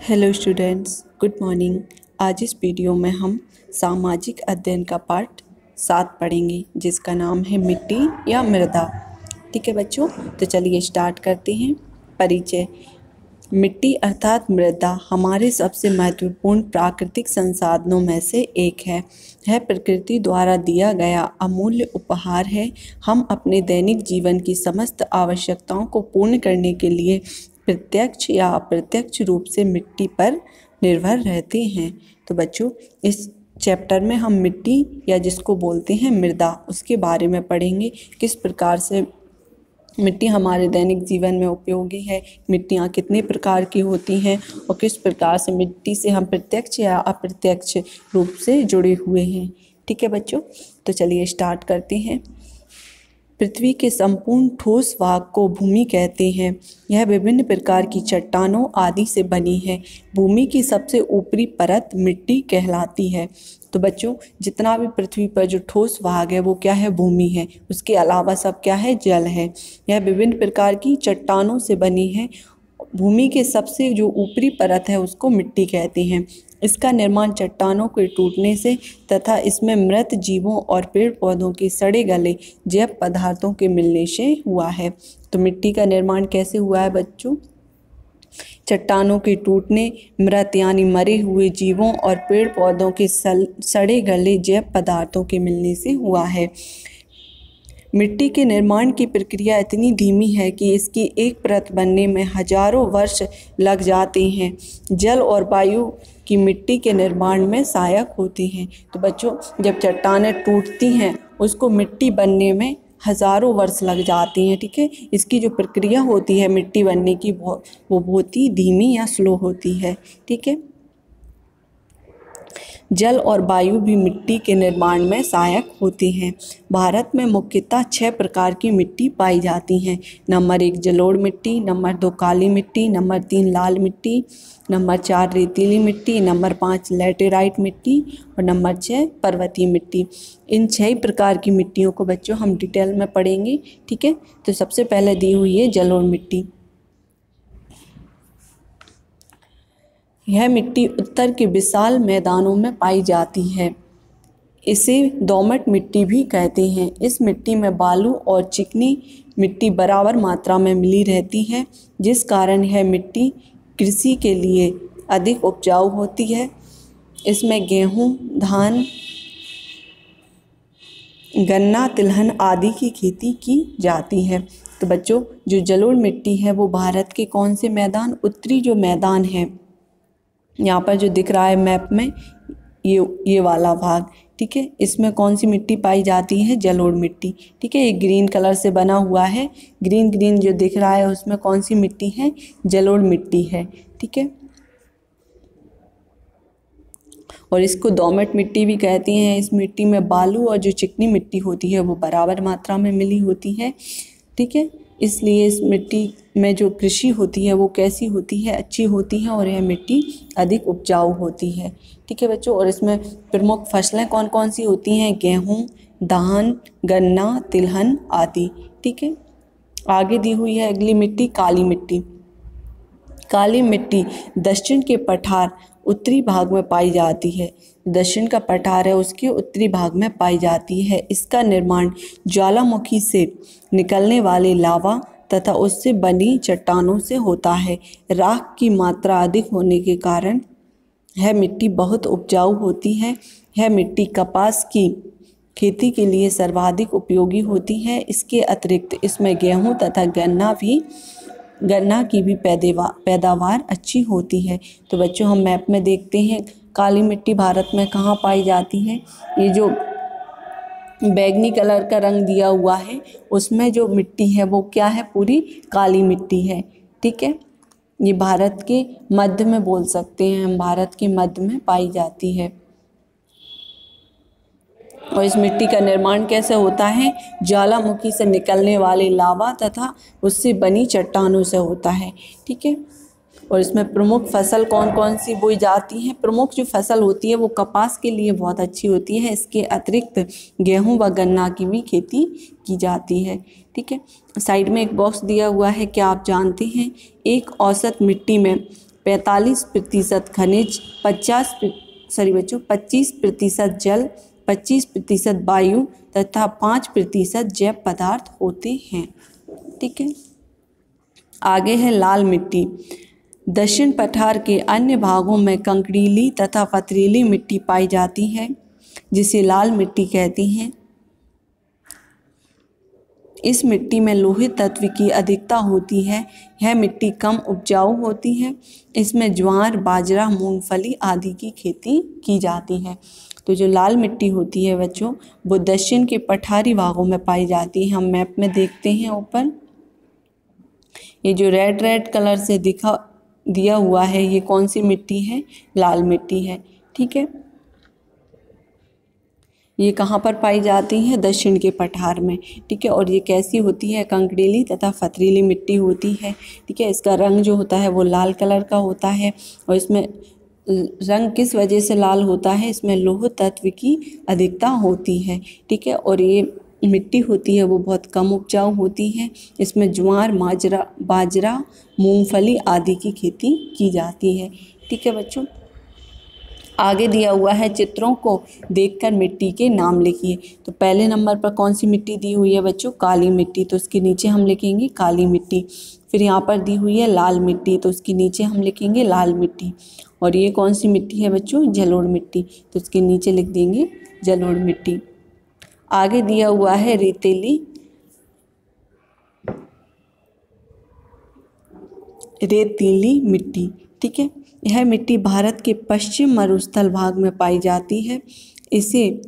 Hello students good morning आज इस video में हम सामाजिक अध्ययन का पार्ट सात पढ़ेंगे, जिसका नाम है मिट्टी या मृदा। ठीक है बच्चों? तो चलिए स्टार्ट करते हैं परिचय। मिट्टी अर्थात मृदा हमारे सबसे महत्वपूर्ण प्राकृतिक संसाधनों में से एक है। यह प्रकृति द्वारा दिया गया अमूल्य उपहार है। हम अपने दैनिक जीवन की समस्त आवश्यकताओं को पूर्ण करने के लिए प्रत्यक्ष या अप्रत्यक्ष रूप से मिट्टी पर निर्भर रहते हैं। तो बच्चों, इस चैप्टर में हम मिट्टी या जिसको बोलते हैं मृदा, उसके बारे में पढ़ेंगे। किस प्रकार से मिट्टी हमारे दैनिक जीवन में उपयोगी है, मिट्टियाँ कितने प्रकार की होती हैं और किस प्रकार से मिट्टी से हम प्रत्यक्ष या अप्रत्यक्ष रूप से जुड़े हुए हैं। ठीक है बच्चों तो चलिए स्टार्ट करते हैं। पृथ्वी के संपूर्ण ठोस भाग को भूमि कहते हैं। यह विभिन्न प्रकार की चट्टानों आदि से बनी है। भूमि की सबसे ऊपरी परत मिट्टी कहलाती है। तो बच्चों, जितना भी पृथ्वी पर जो ठोस भाग है, वो क्या है? भूमि है। उसके अलावा सब क्या है? जल है। यह विभिन्न प्रकार की चट्टानों से बनी है। भूमि के सबसे जो ऊपरी परत है, उसको मिट्टी कहते हैं। इसका निर्माण चट्टानों के टूटने से तथा इसमें मृत जीवों और पेड़ पौधों के सड़े गले जैव पदार्थों के मिलने से हुआ है। तो मिट्टी का निर्माण कैसे हुआ है बच्चों? चट्टानों के टूटने मृत यानी मरे हुए जीवों और पेड़ पौधों के सल, सड़े गले जैव पदार्थों के मिलने से हुआ है। मिट्टी के निर्माण की प्रक्रिया इतनी धीमी है कि इसकी एक परत बनने में हज़ारों वर्ष लग जाते हैं। जल और वायु की मिट्टी के निर्माण में सहायक होती हैं। तो बच्चों, जब चट्टानें टूटती हैं, उसको मिट्टी बनने में हज़ारों वर्ष लग जाती हैं, ठीक है? इसकी जो प्रक्रिया होती है मिट्टी बनने की, वो बहुत ही धीमी या स्लो होती है, ठीक है? जल और वायु भी मिट्टी के निर्माण में सहायक होती हैं। भारत में मुख्यतः छः प्रकार की मिट्टी पाई जाती हैं। नंबर एक जलोढ़ मिट्टी, नंबर दो काली मिट्टी, नंबर तीन लाल मिट्टी, नंबर चार रेतीली मिट्टी, नंबर पाँच लेटेराइट मिट्टी और नंबर छः पर्वतीय मिट्टी। इन छह प्रकार की मिट्टियों को बच्चों हम डिटेल में पढ़ेंगे, ठीक है? तो सबसे पहले दी हुई है जलोढ़ मिट्टी। यह मिट्टी उत्तर के विशाल मैदानों में पाई जाती है। इसे दोमट मिट्टी भी कहते हैं। इस मिट्टी में बालू और चिकनी मिट्टी बराबर मात्रा में मिली रहती है जिस कारण यह मिट्टी कृषि के लिए अधिक उपजाऊ होती है। इसमें गेहूँ, धान गन्ना तिलहन आदि की खेती की जाती है। तो बच्चों जो जलोढ़ मिट्टी है वो भारत के कौन से मैदान? उत्तरी जो मैदान है। यहाँ पर जो दिख रहा है मैप में, ये ये वाला भाग, ठीक है? इसमें कौन सी मिट्टी पाई जाती है? जलोढ़ मिट्टी, ठीक है? ये ग्रीन कलर से बना हुआ है। ग्रीन ग्रीन जो दिख रहा है, उसमें कौन सी मिट्टी है? जलोढ़ मिट्टी है, ठीक है? और इसको दोमट मिट्टी भी कहती हैं। इस मिट्टी में बालू और जो चिकनी मिट्टी होती है, वो बराबर मात्रा में मिली होती है, ठीक है? इसलिए इस मिट्टी में जो कृषि होती है, वो कैसी होती है, अच्छी होती है और यह मिट्टी अधिक उपजाऊ होती है। ठीक है बच्चों, और इसमें प्रमुख फ़सलें कौन कौन सी होती हैं? गेहूँ, धान, गन्ना, तिलहन आदि। ठीक है, आगे दी हुई है अगली मिट्टी, काली मिट्टी। काली मिट्टी दक्षिण के पठार उत्तरी भाग में पाई जाती है। दक्षिण का पठार है, उसके उत्तरी भाग में पाई जाती है। इसका निर्माण ज्वालामुखी से निकलने वाले लावा तथा उससे बनी चट्टानों से होता है। राख की मात्रा अधिक होने के कारण यह मिट्टी बहुत उपजाऊ होती है। यह मिट्टी कपास की खेती के लिए सर्वाधिक उपयोगी होती है। इसके अतिरिक्त इसमें गेहूँ तथा गन्ना भी गन्ना की भी पैदेवार पैदावार अच्छी होती है। तो बच्चों, हम मैप में देखते हैं, काली मिट्टी भारत में कहाँ पाई जाती है? ये जो बैगनी कलर का रंग दिया हुआ है, उसमें जो मिट्टी है, वो क्या है? पूरी काली मिट्टी है, ठीक है? ये भारत के मध्य में बोल सकते हैं, हम भारत के मध्य में पाई जाती है। और इस मिट्टी का निर्माण कैसे होता है? ज्वालामुखी से निकलने वाले लावा तथा उससे बनी चट्टानों से होता है, ठीक है? और इसमें प्रमुख फ़सल कौन कौन सी बोई जाती हैं? प्रमुख जो फ़सल होती है वो कपास के लिए बहुत अच्छी होती है। इसके अतिरिक्त गेहूँ व गन्ना की भी खेती की जाती है, ठीक है? साइड में एक बॉक्स दिया हुआ है, क्या आप जानते हैं? एक औसत मिट्टी में पैंतालीस प्रतिशत खनिज, पचास सॉरी बच्चों, पच्चीस प्रतिशत जल पच्चीस प्रतिशत वायु तथा पाँच प्रतिशत जैव पदार्थ होते हैं। ठीक है? आगे है लाल मिट्टी। दक्षिण पठार के अन्य भागों में कंकड़ीली तथा पथरीली मिट्टी पाई जाती है, जिसे लाल मिट्टी कहती हैं। इस मिट्टी में लोहित तत्व की अधिकता होती है। यह मिट्टी कम उपजाऊ होती है। इसमें ज्वार, बाजरा, मूंगफली आदि की खेती की जाती है। तो जो लाल मिट्टी होती है बच्चों, वो दक्षिण के पठारी भागों में पाई जाती है। हम मैप में देखते हैं ऊपर। ये जो रेड रेड कलर से दिखा, दिया हुआ है, ये कौन सी मिट्टी है? लाल मिट्टी है। ठीक है? ये कहाँ पर पाई जाती हैं? दक्षिण के पठार में। ठीक है? और ये कैसी होती है? कंकड़ीली तथा फतरीली मिट्टी होती है। ठीक है? इसका रंग जो होता है, वो लाल कलर का होता है। और इसमें रंग किस वजह से लाल होता है? इसमें लोह तत्व की अधिकता होती है, ठीक है? और ये मिट्टी होती है, वो बहुत कम उपजाऊ होती है। इसमें ज्वार, माजरा, बाजरा, मूंगफली आदि की खेती की जाती है, ठीक है बच्चों? आगे दिया हुआ है चित्रों को देखकर मिट्टी के नाम लिखिए। तो पहले नंबर पर कौन सी मिट्टी दी हुई है बच्चों? काली मिट्टी। तो उसके नीचे हम लिखेंगे काली मिट्टी। फिर यहाँ पर दी हुई है लाल मिट्टी। तो उसके नीचे हम लिखेंगे लाल मिट्टी। और ये कौन सी मिट्टी है बच्चों? जलोड़ मिट्टी। तो उसके नीचे लिख देंगे जलोढ़ मिट्टी। आगे दिया हुआ है रेतीली। रेतीली मिट्टी। ठीक है? यह मिट्टी भारत के पश्चिम मरुस्थल भाग में पाई जाती है। इसे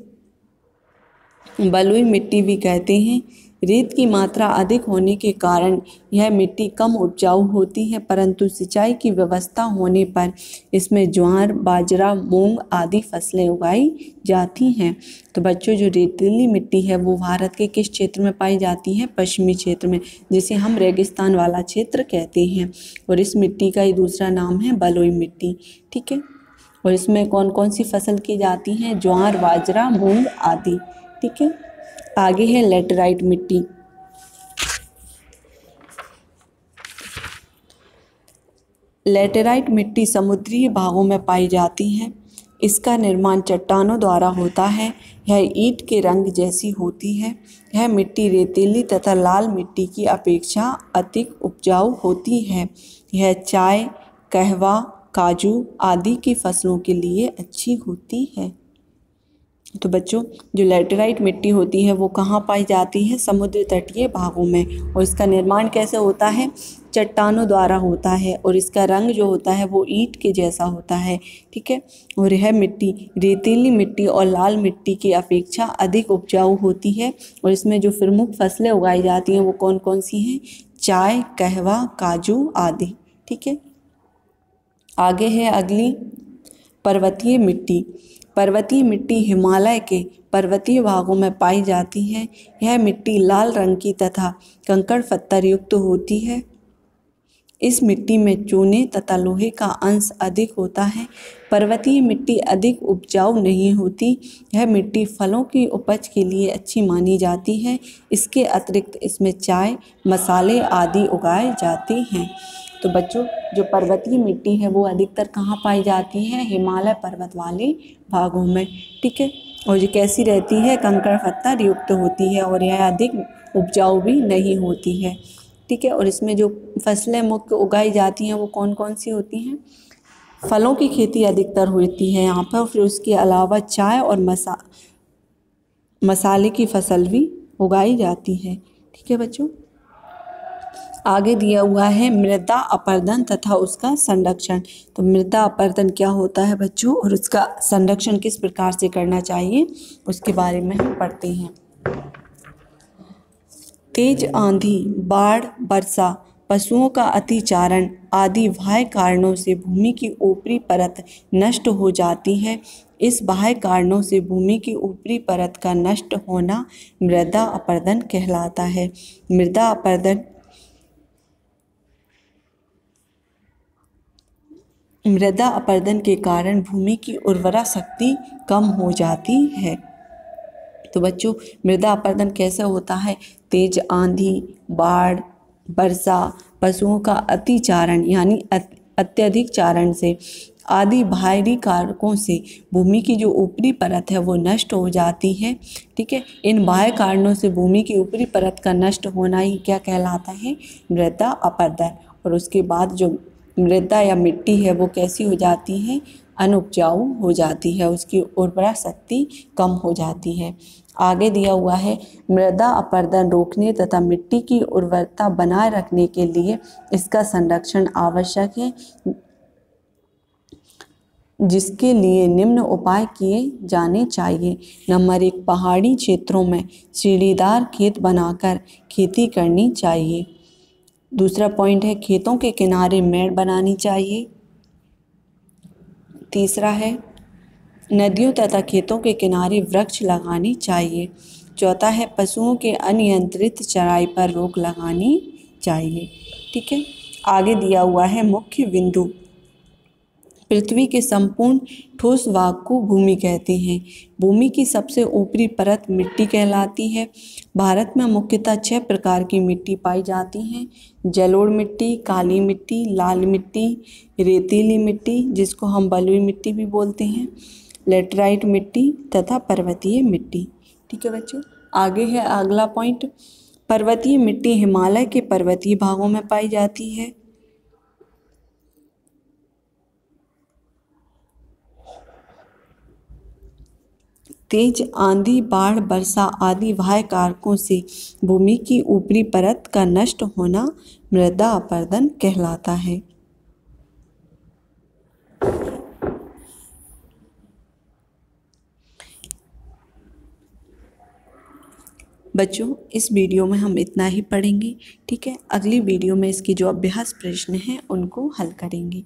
बलुई मिट्टी भी कहते हैं। रेत की मात्रा अधिक होने के कारण यह मिट्टी कम उपजाऊ होती है, परंतु सिंचाई की व्यवस्था होने पर इसमें ज्वार, बाजरा, मूंग आदि फ़सलें उगाई जाती हैं। तो बच्चों, जो रेतीली मिट्टी है, वो भारत के किस क्षेत्र में पाई जाती है? पश्चिमी क्षेत्र में, जिसे हम रेगिस्तान वाला क्षेत्र कहते हैं। और इस मिट्टी का ही दूसरा नाम है बलोई मिट्टी, ठीक है? और इसमें कौन कौन सी फ़सल की जाती हैं? ज्वार, बाजरा, मूंग आदि, ठीक है? आगे है लेटराइट मिट्टी। लेटेराइट मिट्टी समुद्री भागों में पाई जाती है। इसका निर्माण चट्टानों द्वारा होता है। यह ईंट के रंग जैसी होती है। यह मिट्टी रेतीली तथा लाल मिट्टी की अपेक्षा अधिक उपजाऊ होती है। यह चाय, कहवा, काजू आदि की फ़सलों के लिए अच्छी होती है। तो बच्चों, जो लेटेराइट मिट्टी होती है, वो कहाँ पाई जाती है? समुद्र तटीय भागों में। और इसका निर्माण कैसे होता है? चट्टानों द्वारा होता है और इसका रंग जो होता है, वो ईंट के जैसा होता है, ठीक है? और यह मिट्टी, रेतीली मिट्टी और लाल मिट्टी की अपेक्षा अधिक उपजाऊ होती है। और इसमें जो प्रमुख फ़सलें उगाई जाती हैं, वो कौन कौन सी हैं? चाय, कहवा, काजू आदि, ठीक है? आगे है अगली, पर्वतीय मिट्टी। पर्वतीय मिट्टी हिमालय के पर्वतीय भागों में पाई जाती है। यह मिट्टी लाल रंग की तथा कंकड़ पत्थर युक्त होती है। इस मिट्टी में चूने तथा लोहे का अंश अधिक होता है। पर्वतीय मिट्टी अधिक उपजाऊ नहीं होती। यह मिट्टी फलों की उपज के लिए अच्छी मानी जाती है। इसके अतिरिक्त इसमें चाय, मसाले आदि उगाए जाते हैं। तो बच्चों, जो पर्वतीय मिट्टी है, वो अधिकतर कहाँ पाई जाती है? हिमालय पर्वत वाले भागों में, ठीक है? और ये कैसी रहती है? कंकड़, पत्थर युक्त होती है और यह अधिक उपजाऊ भी नहीं होती है, ठीक है? और इसमें जो फ़सलें मुख्य उगाई जाती हैं, वो कौन कौन सी होती हैं? फलों की खेती अधिकतर होती है यहाँ पर, फिर उसके अलावा चाय और मसा, मसाले की फ़सल भी उगाई जाती है, ठीक है बच्चों? आगे दिया हुआ है मृदा अपर्दन तथा उसका संरक्षण। तो मृदा अपर्दन क्या होता है बच्चों? और उसका संरक्षण किस प्रकार से करना चाहिए? उसके बारे में हम पढ़ते हैं। तेज आंधी, बाढ़, वर्षा, पशुओं का अतिचारण आदि बाह्य कारणों से भूमि की ऊपरी परत नष्ट हो जाती है। इस बाह्य कारणों से भूमि की ऊपरी परत का नष्ट होना मृदा अपर्दन कहलाता है। मृदा अपर्दन मृदा अपर्दन के कारण भूमि की उर्वरा शक्ति कम हो जाती है। तो बच्चों, मृदा अपर्दन कैसे होता है? तेज आंधी, बाढ़, वर्षा, पशुओं का अतिचारण, यानी अत्यधिक चारण से, आदि बाहरी कारकों से भूमि की जो ऊपरी परत है वो नष्ट हो जाती है। ठीक है? इन बाह्य कारणों से भूमि की ऊपरी परत का नष्ट होना ही क्या कहलाता है? मृदा अपरदन। और उसके बाद जो मृदा या मिट्टी है वो कैसी हो जाती है? अनुपजाऊ हो जाती है, उसकी उर्वरा शक्ति कम हो जाती है। आगे दिया हुआ है, मृदा अपरदन रोकने तथा मिट्टी की उर्वरता बनाए रखने के लिए इसका संरक्षण आवश्यक है। जिसके लिए निम्न उपाय किए जाने चाहिए। नंबर एक, पहाड़ी क्षेत्रों में सीढ़ीदार खेत बनाकर खेती करनी चाहिए। दूसरा पॉइंट है खेतों के किनारे मेड़ बनानी चाहिए। तीसरा है, नदियों तथा खेतों के किनारे वृक्ष लगानी चाहिए। चौथा है, पशुओं के अनियंत्रित चराई पर रोक लगानी चाहिए। ठीक है? आगे दिया हुआ है मुख्य बिंदु। पृथ्वी के संपूर्ण ठोस भाग को भूमि कहते हैं। भूमि की सबसे ऊपरी परत मिट्टी कहलाती है। भारत में मुख्यतः छह प्रकार की मिट्टी पाई जाती हैं। जलोढ़ मिट्टी, काली मिट्टी, लाल मिट्टी, रेतीली मिट्टी, जिसको हम बलुई मिट्टी भी बोलते हैं, लेटराइट मिट्टी तथा पर्वतीय मिट्टी। ठीक है बच्चों, आगे है अगला पॉइंट। पर्वतीय मिट्टी हिमालय के पर्वतीय भागों में पाई जाती है। तेज आंधी, बाढ़ वर्षा आदि बाह्य कारकों से भूमि की ऊपरी परत का नष्ट होना मृदा अपरदन कहलाता है। बच्चों, इस वीडियो में हम इतना ही पढ़ेंगे, ठीक है? अगली वीडियो में इसकी जो अभ्यास प्रश्न हैं, उनको हल करेंगे।